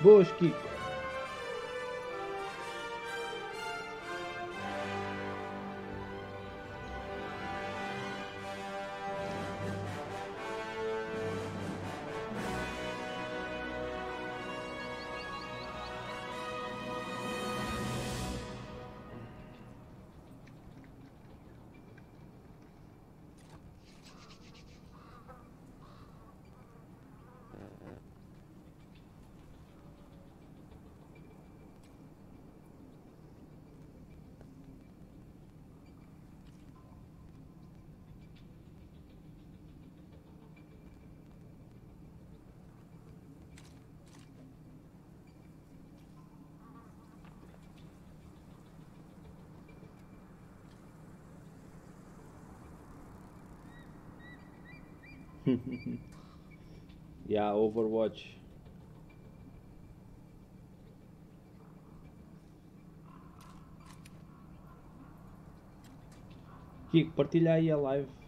Boas, yeah, Overwatch. Kiko, partilha aí a live.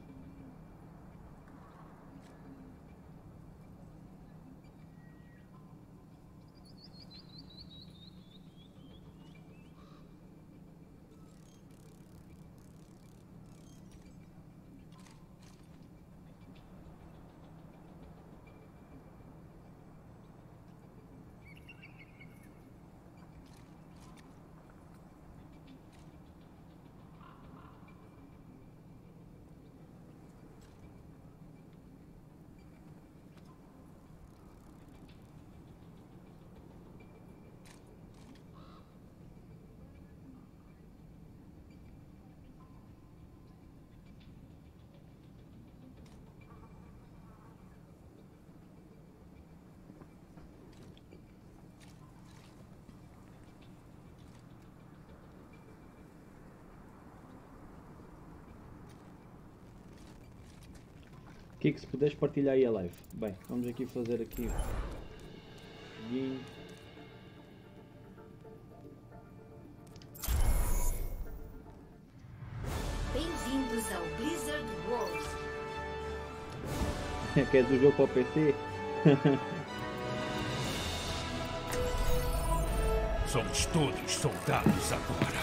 Kiko, se puderes partilhar aí a live. Bem, vamos aqui fazer aqui. Bem-vindos ao Blizzard World. Queres o jogo para o PC? Somos todos soldados agora.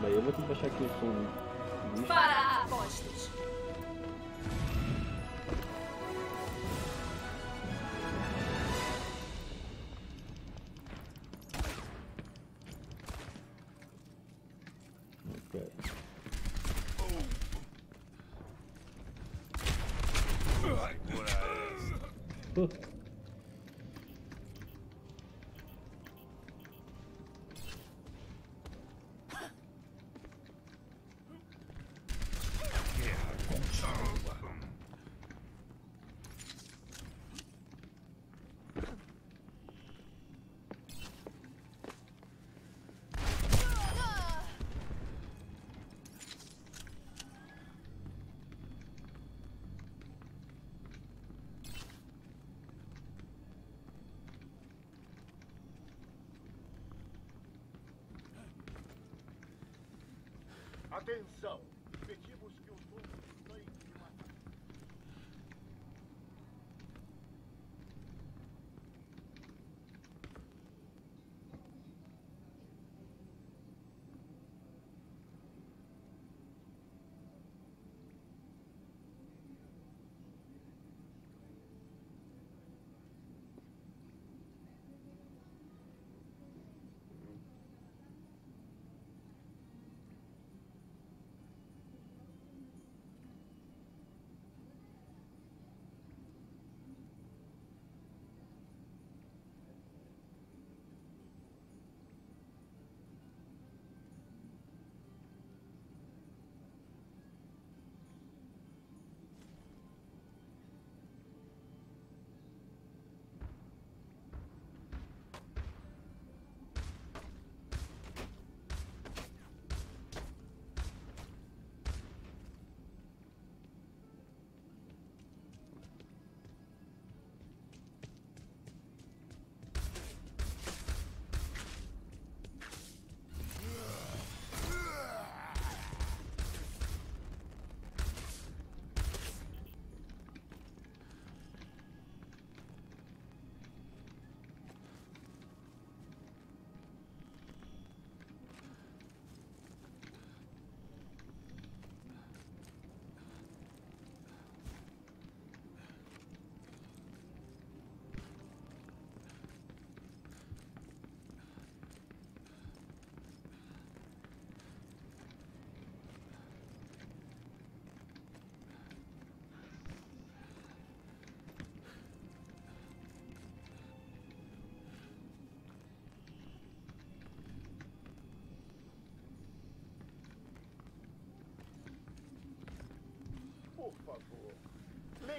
Bem, eu vou te baixar aqui o som. disto. Para apostas.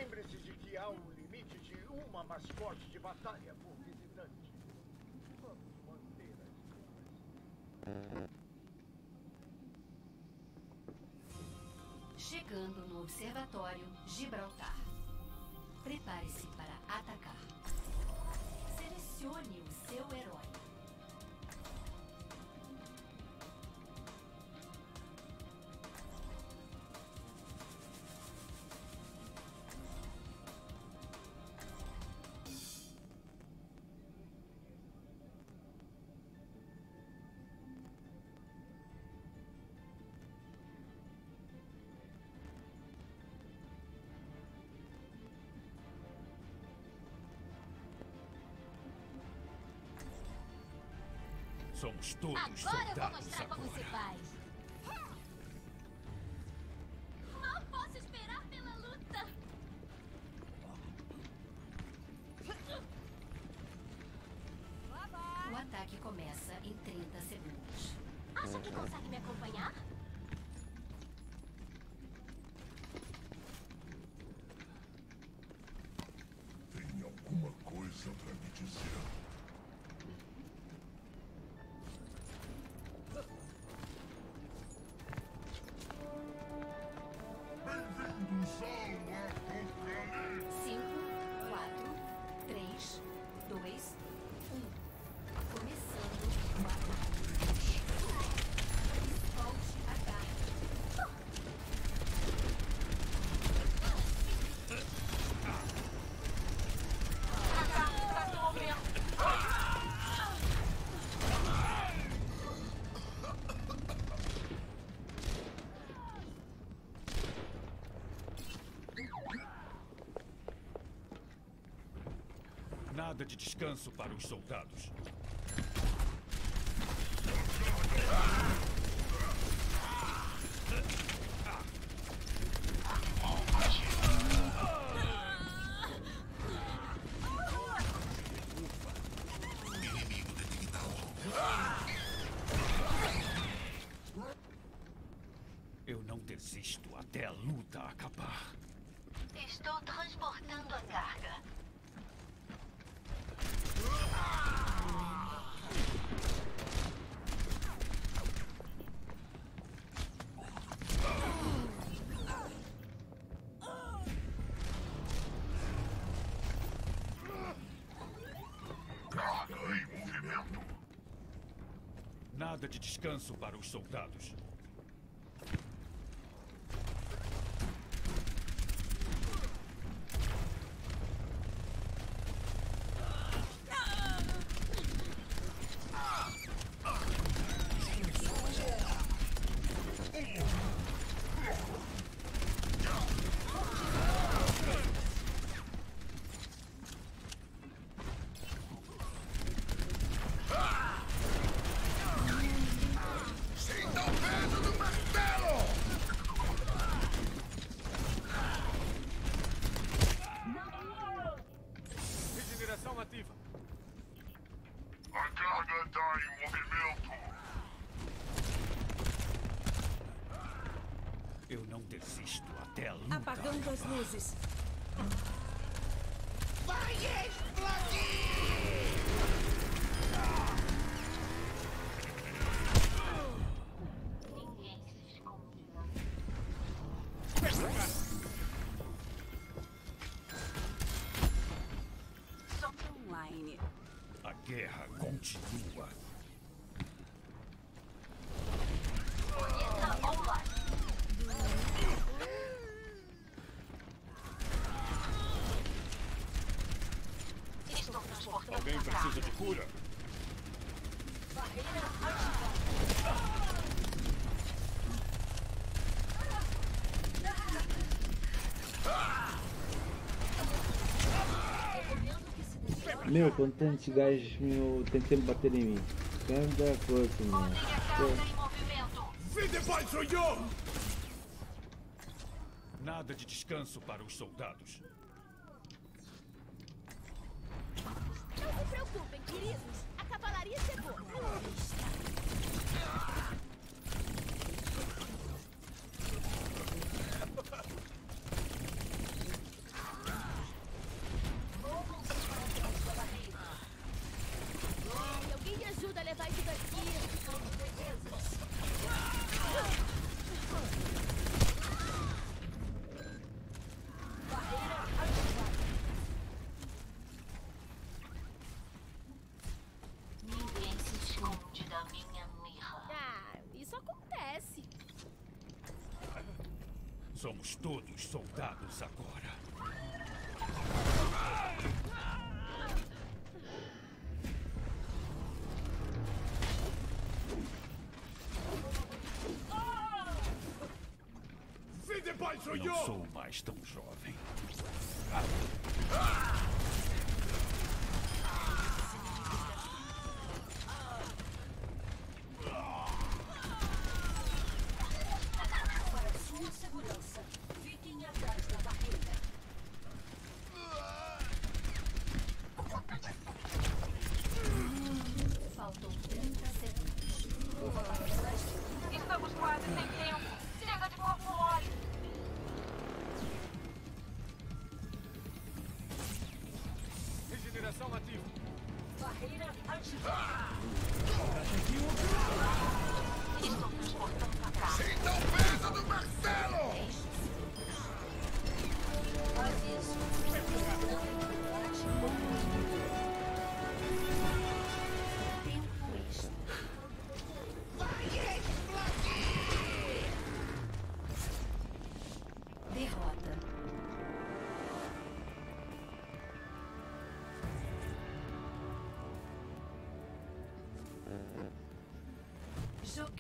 Lembre-se de que há um limite de uma mascote de batalha por visitante. Vamos manter as duas. Chegando no Observatório Gibraltar. Prepare-se para atacar. Selecione o seu herói. Somos todos Agora eu vou mostrar como se agora. faz. Nada de descanso para os soldados. Eu não desisto até a luta acabar. Estou transportando a carga. Carga em movimento. Nada de descanso para os soldados. Eu não desisto até a luta. Apagando as luzes. Ninguém De cura? Meu, quando tantos gajos, meu, sempre bater em mim. Canta força, meu. Olhem a carga em movimento. Vinde mais eu! Nada de descanso para os soldados. Não sou mais tão jovem.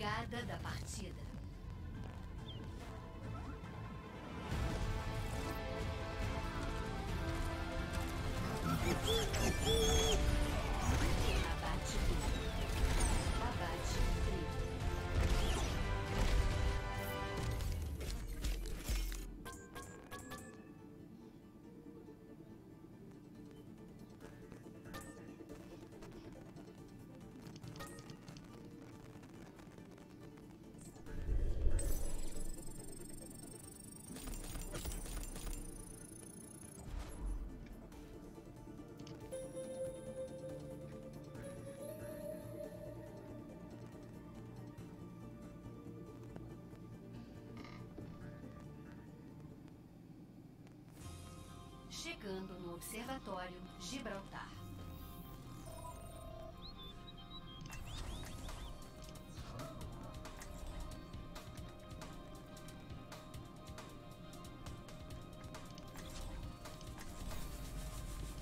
Jogada da partida. Chegando no Observatório Gibraltar.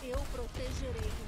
Eu protegerei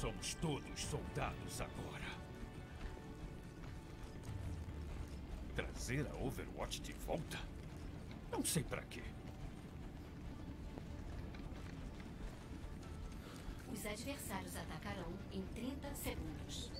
Somos todos soldados agora. Trazer a Overwatch de volta? Não sei pra quê. Os adversários atacarão em 30 segundos.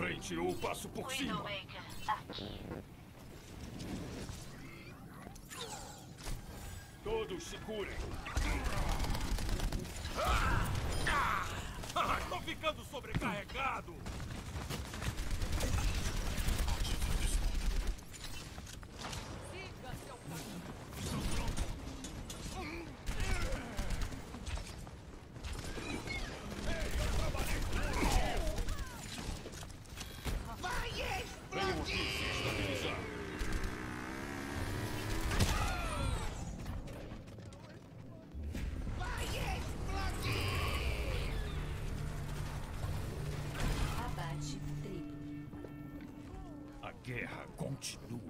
frente ou passo por cima. continua.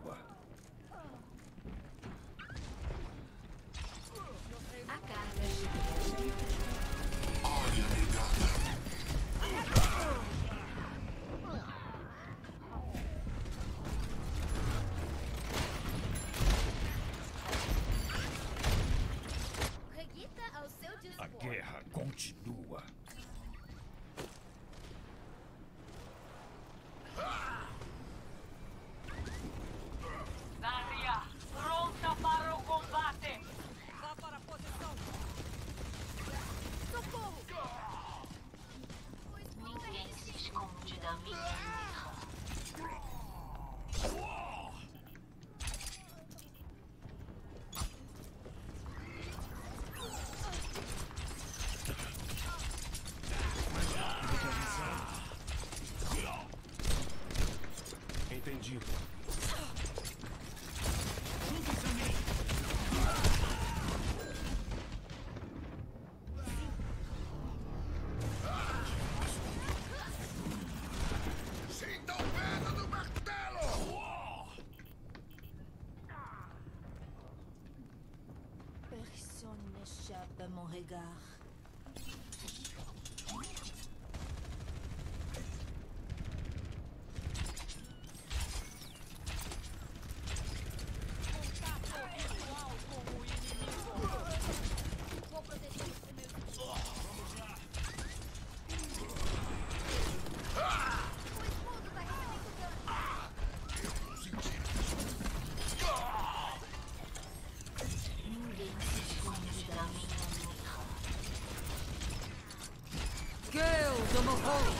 mon regard. Oh!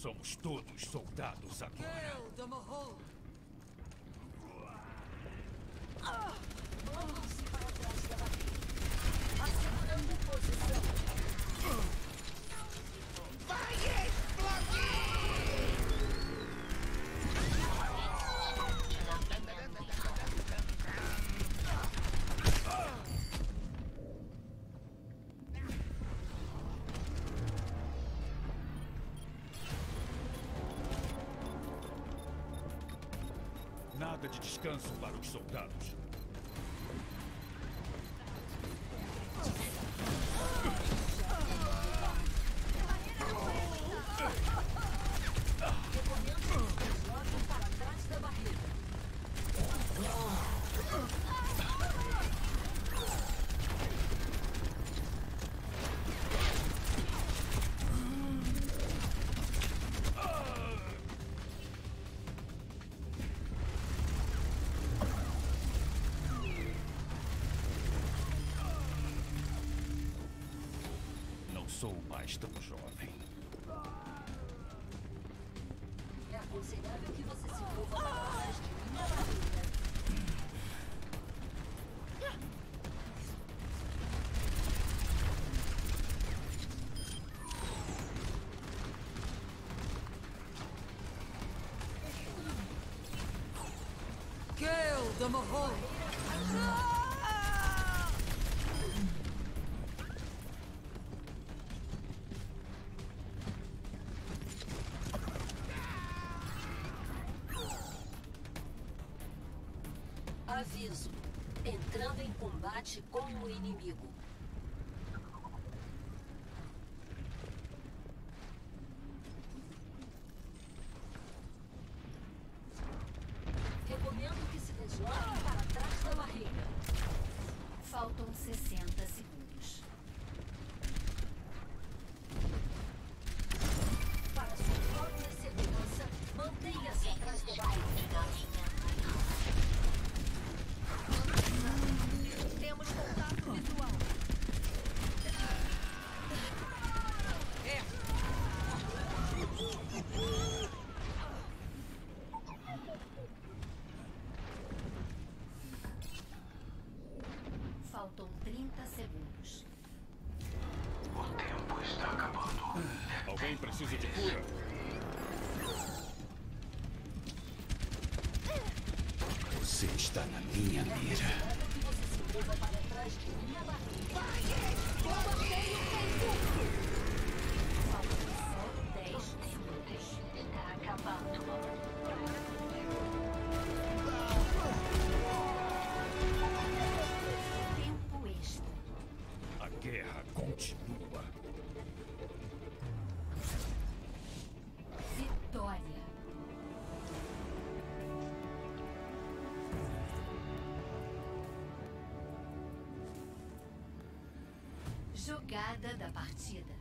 Somos todos soldados agora. De descanso para os soldados. Mais tão jovem. É aconselhável que você se mova para trás de minha barreira. Kill the Mahal. Aviso. Entrando em combate com o inimigo. Precisa de cura? Você está na minha mira. que você Jogada da partida.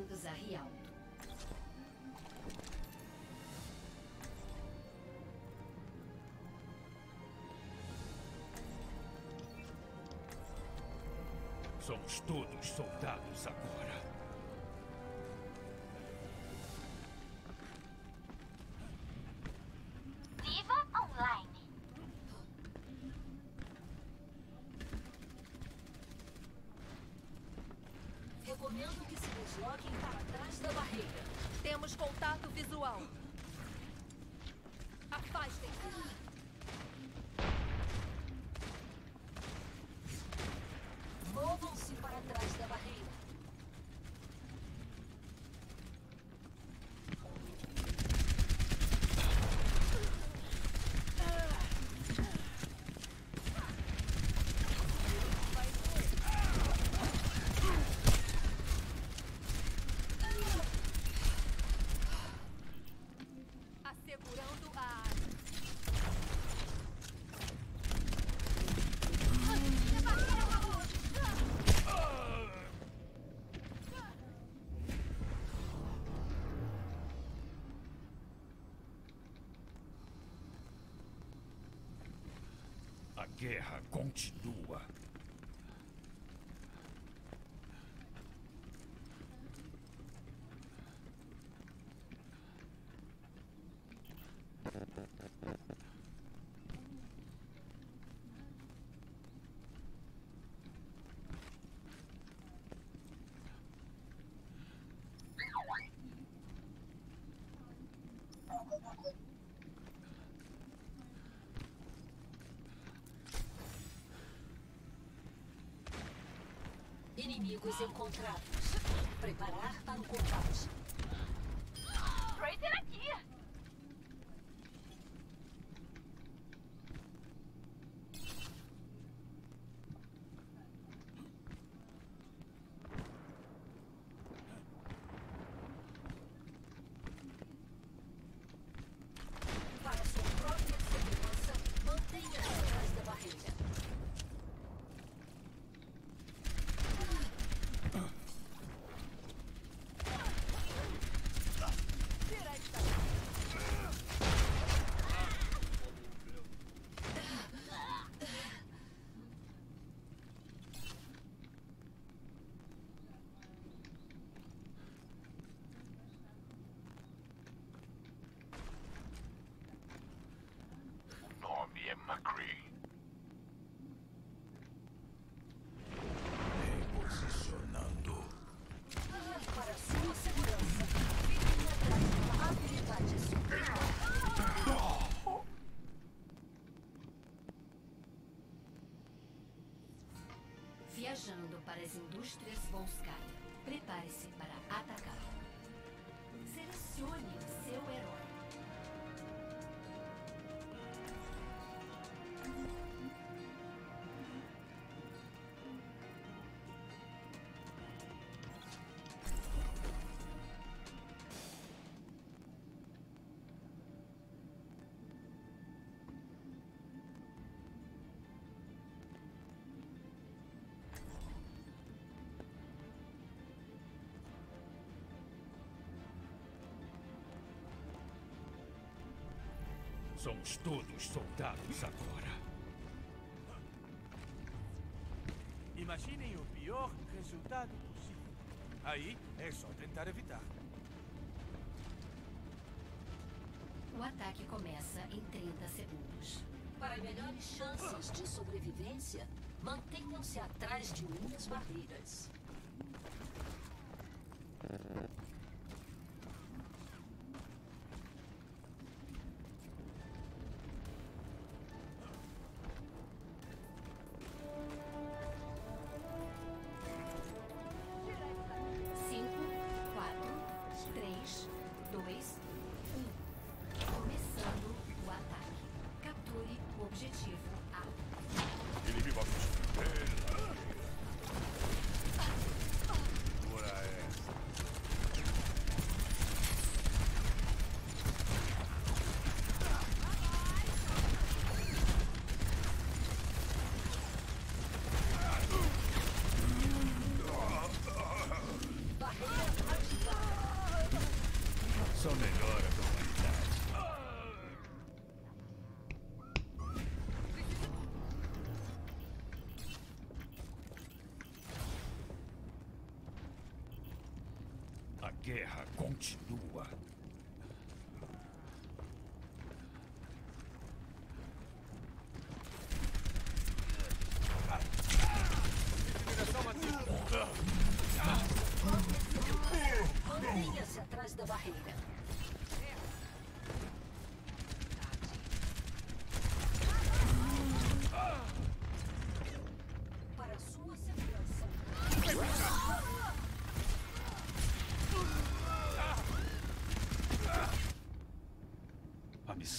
Bem-vindos a Rialto. Somos todos soldados agora. Guerra continua. Inimigos encontrados. Preparar para o combate. Tracer aqui. Para sua própria segurança, mantenha-se atrás da barreira. O nome é McCree. Reposicionando. Para sua segurança, fiquem atrás da habilidade suprema. Viajando para as indústrias Volskaya. Prepare-se para atacar. Selecione Somos todos soldados agora. Imaginem o pior resultado possível. Aí é só tentar evitar. O ataque começa em 30 segundos. Para melhores chances de sobrevivência, mantenham-se atrás de minhas barreiras. Guerra continua.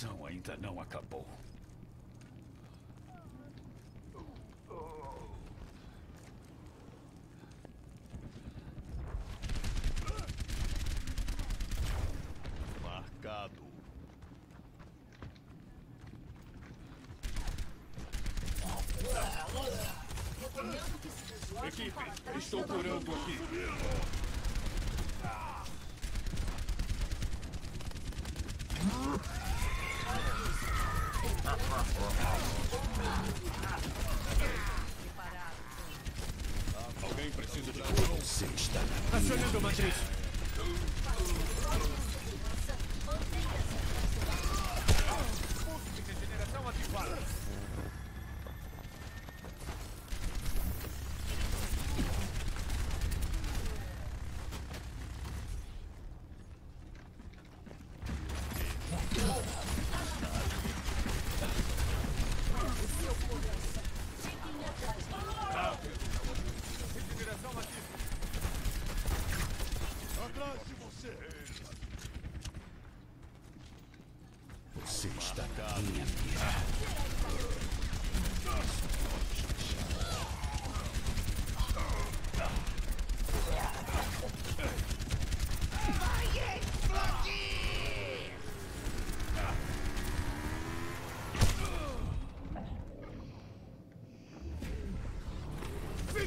missão ainda não acabou. Marcado. Equipe, estou curando aqui. Find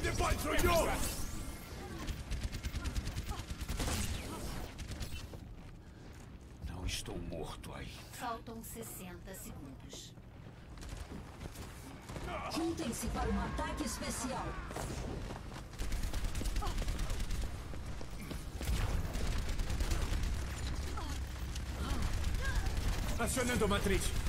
the fight through yours! Acionando a matriz.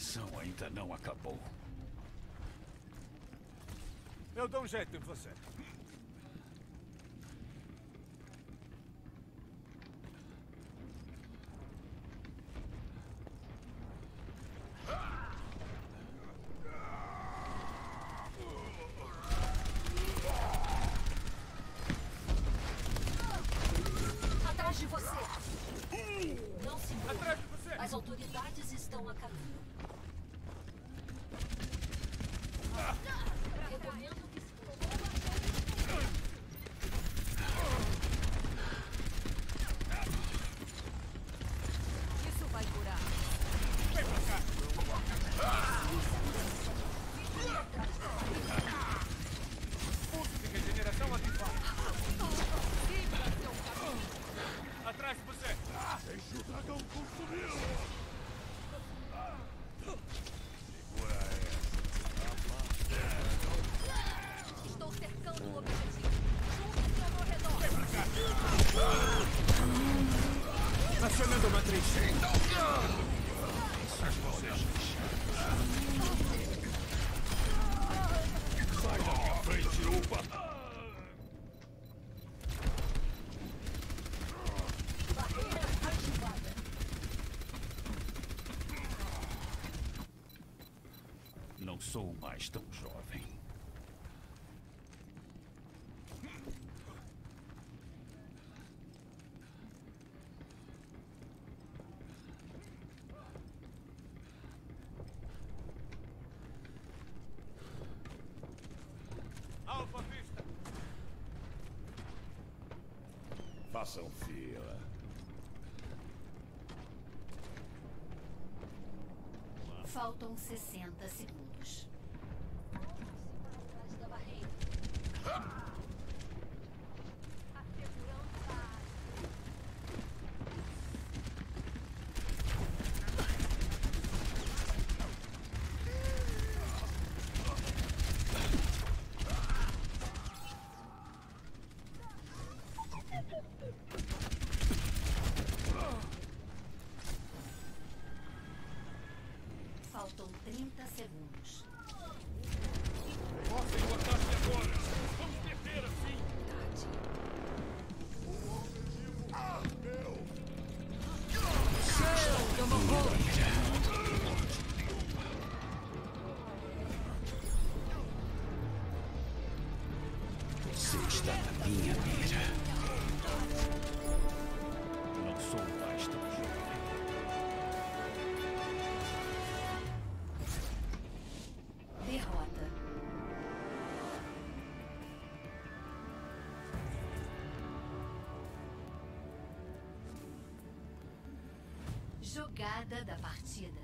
missão ainda não acabou. Eu dou um jeito em você. Mais tão jovem. Alfa vista. Façam fila. Faltam 60 segundos. 30 segundos. Jogada da partida.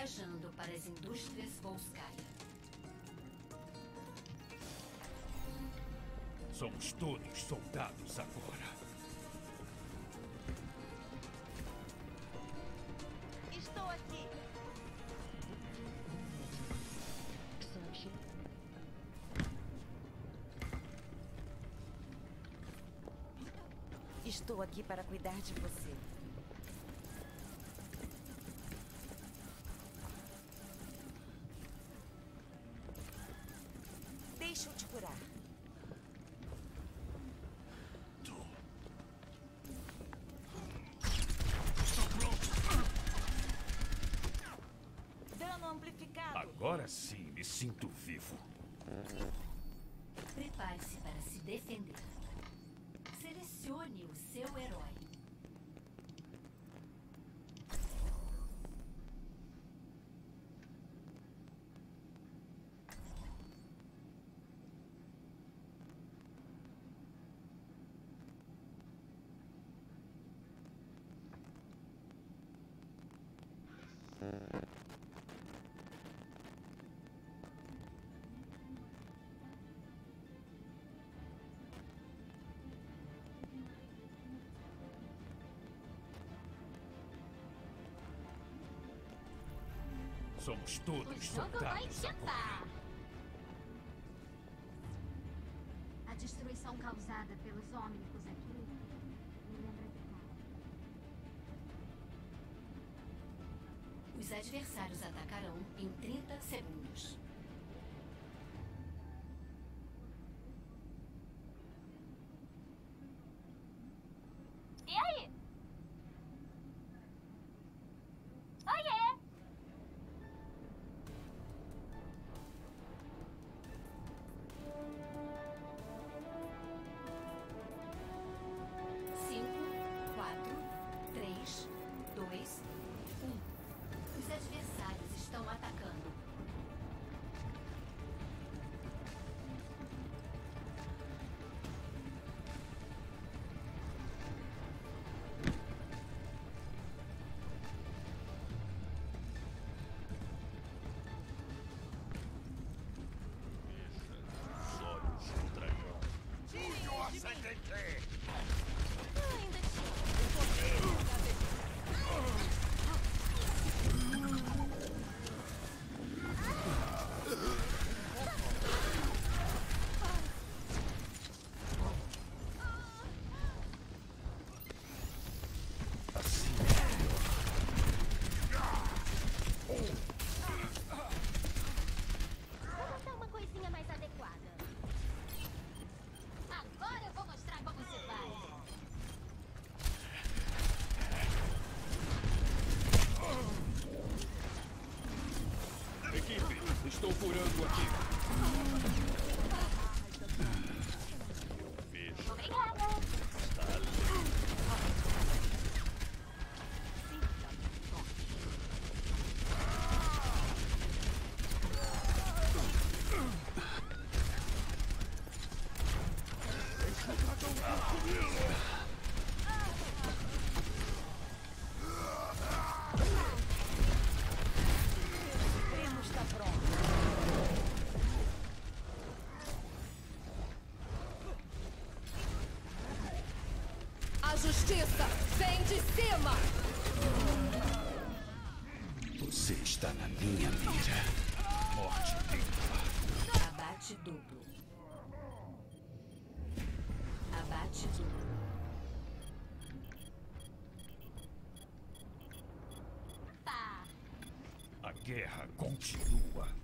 Viajando para as indústrias Volskaya. Somos todos soldados agora. Estou aqui. Estou aqui para cuidar de você. Deixa eu te curar. Dano amplificado. Agora sim me sinto vivo. Prepare-se para se defender. Selecione o seu herói. Somos todos soldados agora. A destruição causada pelos ômnicos Os adversários atacarão em 30 segundos. Justiça vem de cima! Você está na minha mira. Morte limpa. Abate duplo. Abate duplo. A guerra continua.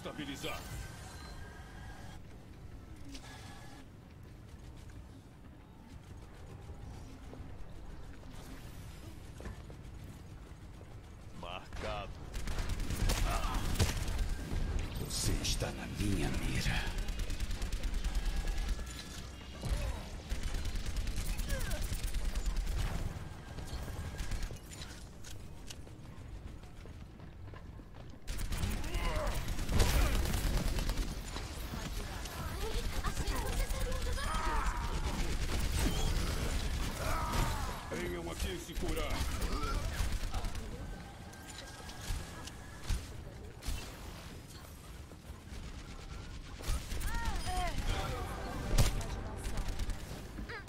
Estabilizar. Marcado. Você está na minha mira. Venham aqui se curar.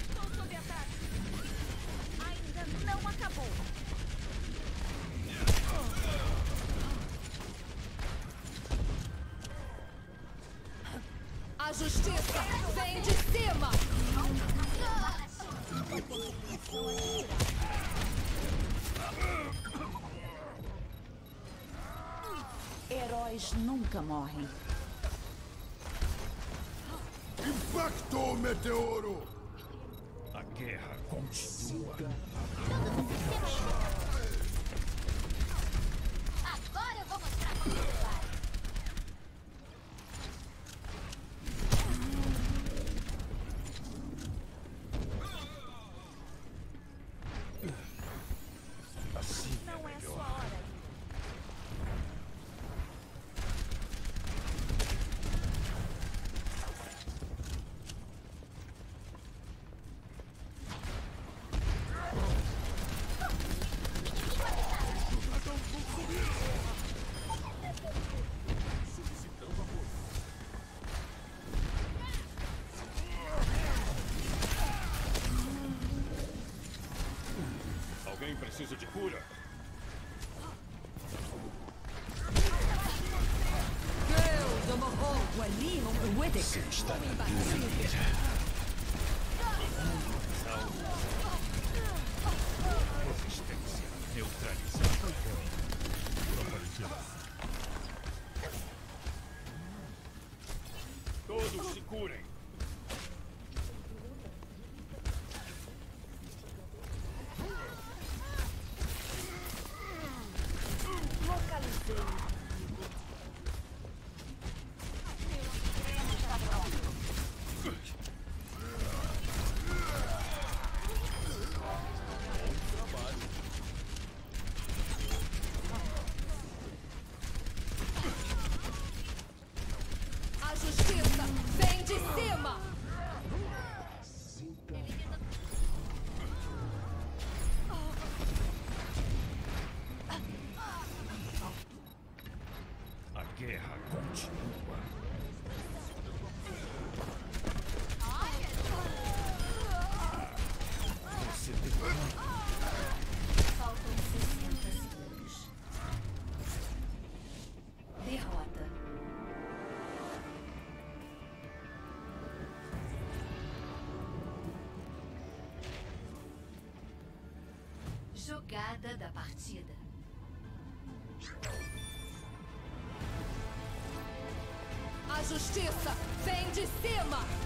Estou sob ataque. Ainda não acabou. A justiça vem de cima! Heróis nunca morrem. Impacto meteoro! A guerra continua. Agora eu vou mostrar como vai. Assim é Não é melhor. sua hora. Precisa de cura? Você está na minha Jogada da partida. A justiça vem de cima!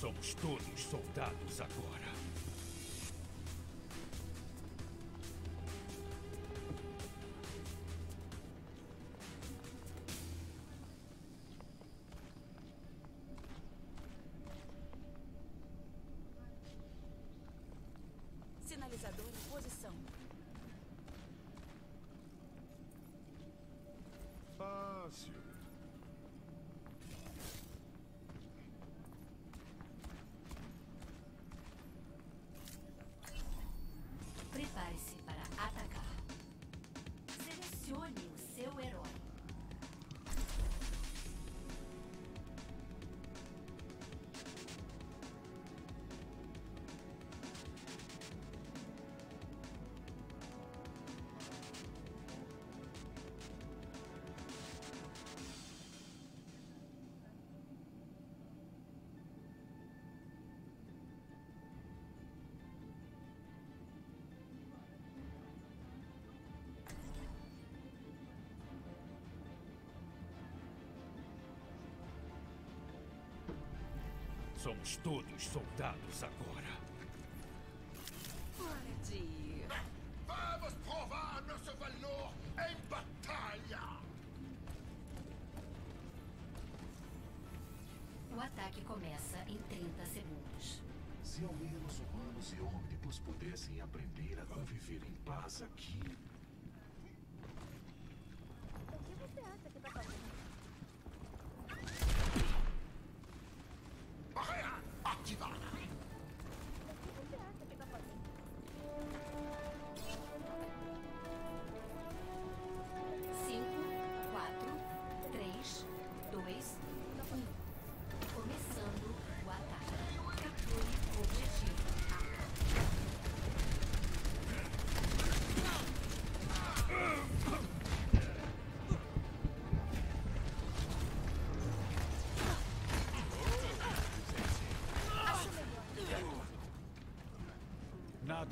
Somos todos soldados agora. Somos todos soldados agora. Hora de ir. Vamos provar nosso valor em batalha! O ataque começa em 30 segundos. Se ao menos humanos e ônibus pudessem aprender a conviver em paz aqui.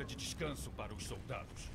De descanso para os soldados.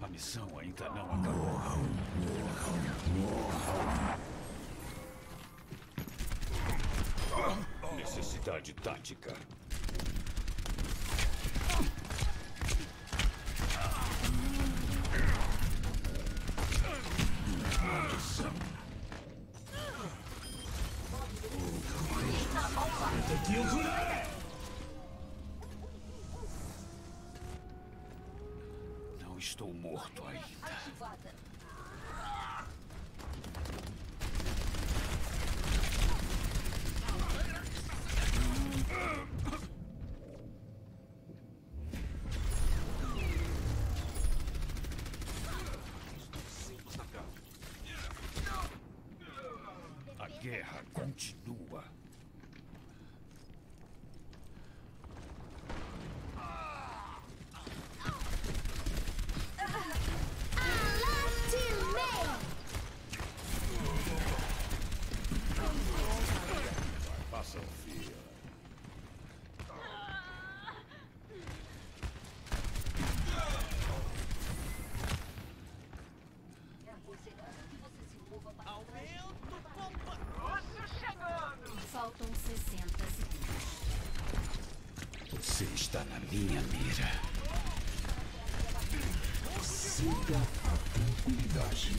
A missão ainda não acabou. Necessidade tática. Você está na minha mira. Siga a tranquilidade.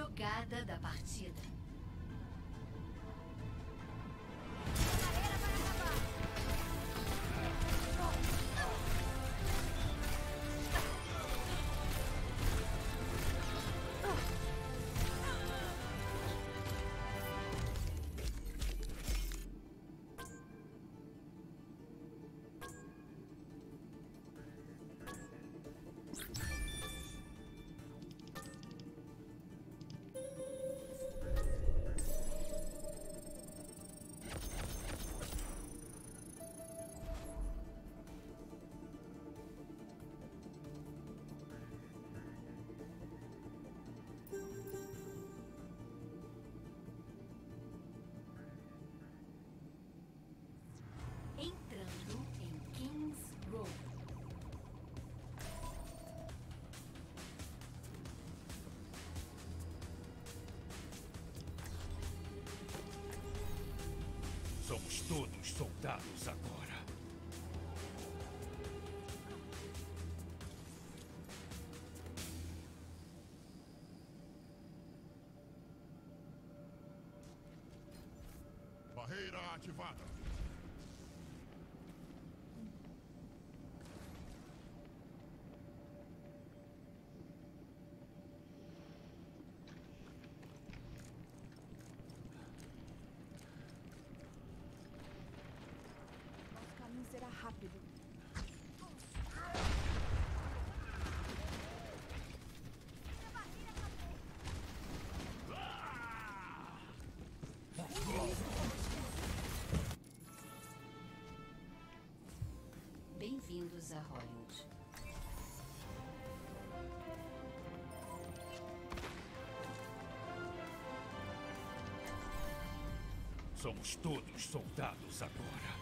Jogada da partida. Somos todos soldados agora. Barreira ativada. A Hollywood. Somos todos soldados agora.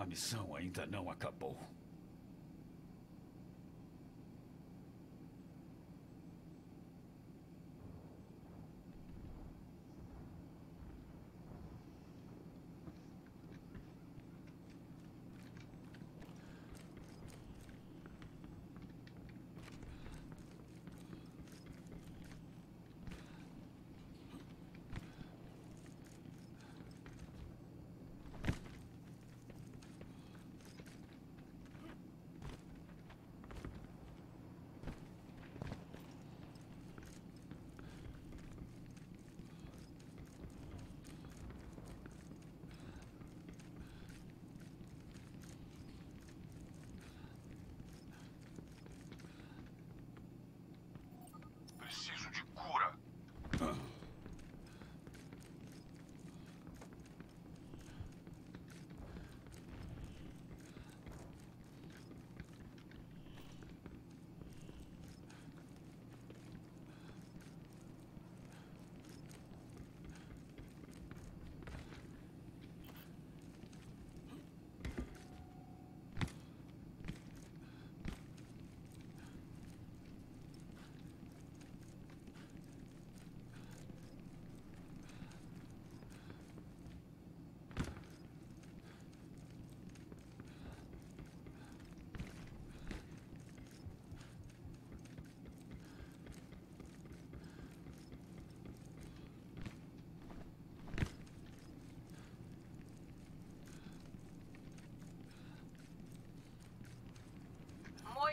A missão ainda não acabou.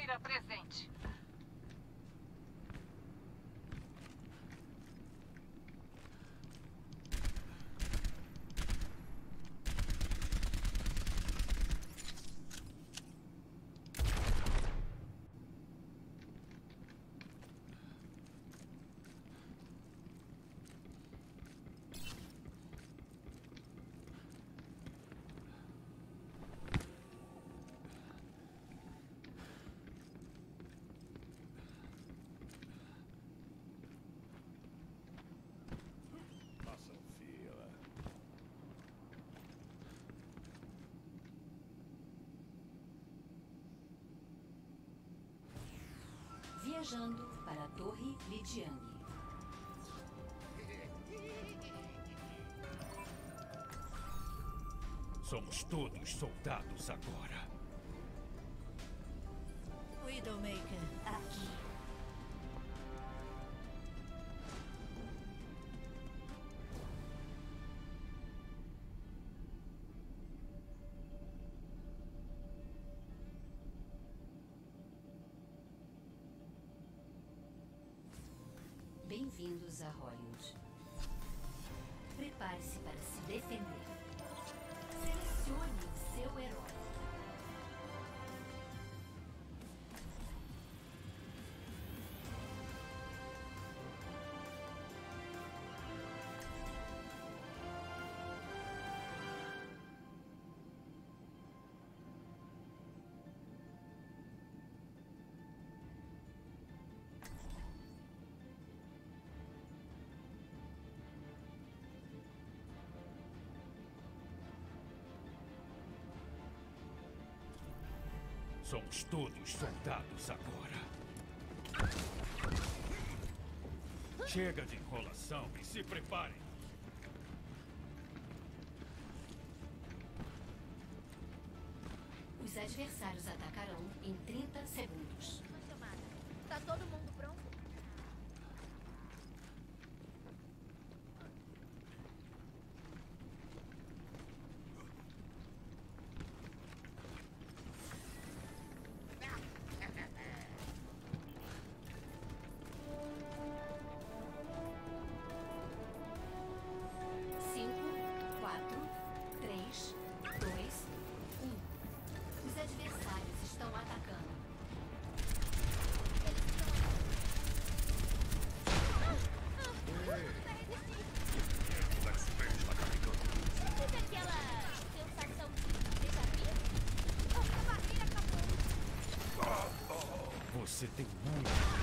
Moira presente. Façam fila. Viajando para a Torre Lijiang. Somos todos soldados agora. Somos todos soldados agora. Chega de enrolação e se preparem. Os adversários atacarão em 30 segundos. Tá todo mundo Você tem muito.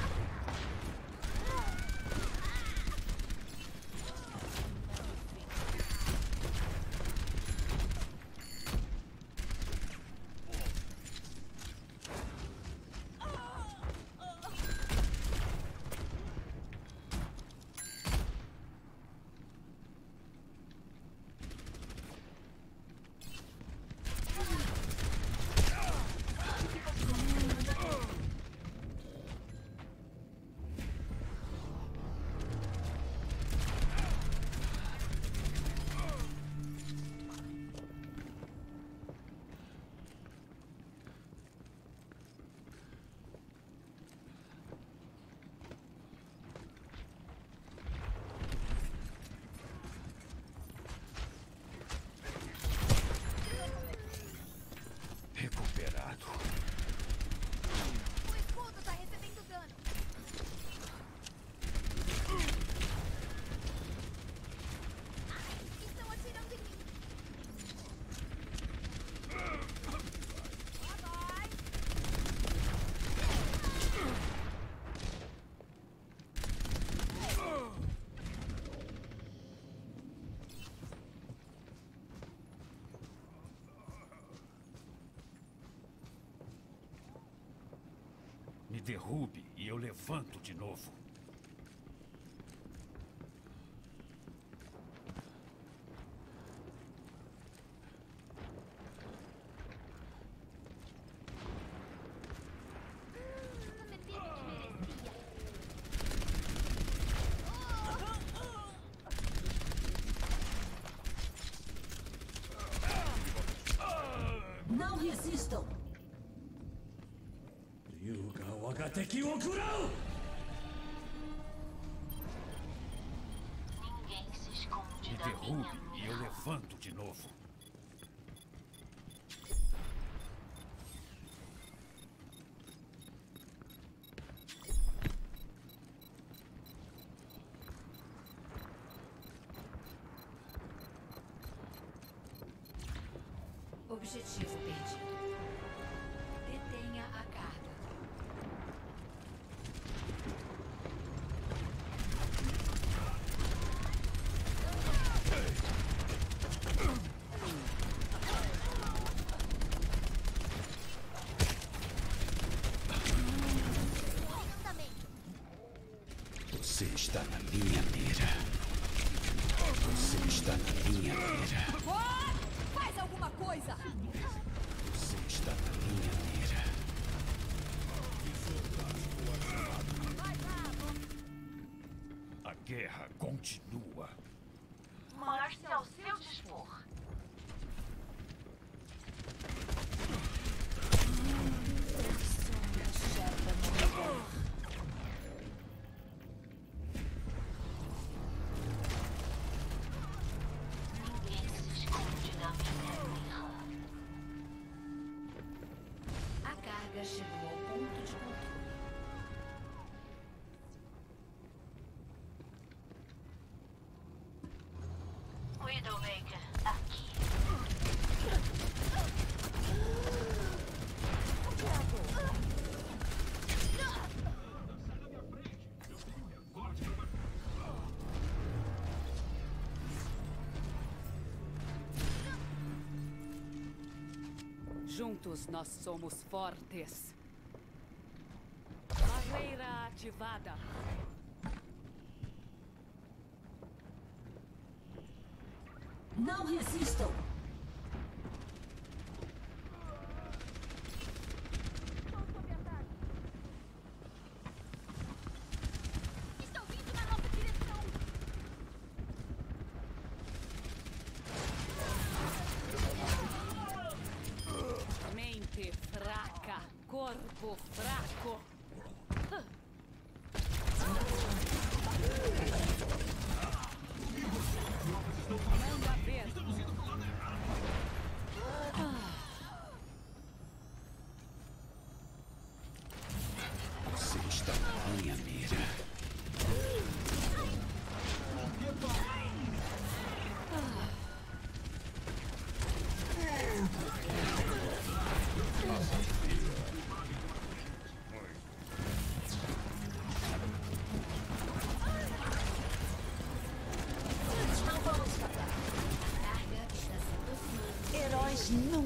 Derrube e eu levanto de novo. 敵を食らう。Está na minha mira. Você está na minha mira. Faz alguma coisa! Você está na minha mira. A guerra continua. Juntos nós somos fortes. Barreira ativada. Não resistam!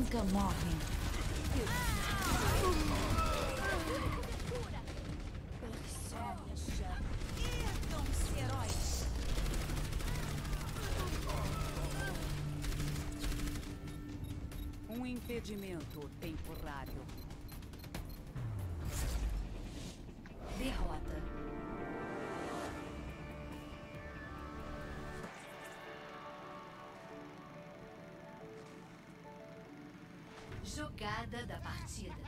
Nunca morrem. Um impedimento Jogada da partida.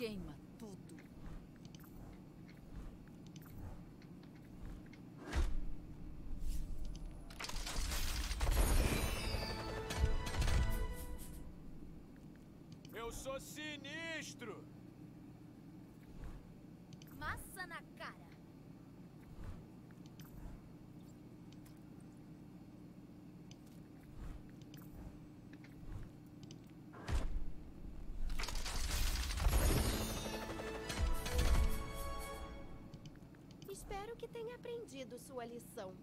Queima tudo. Eu sou sinistro! Tenha aprendido sua lição.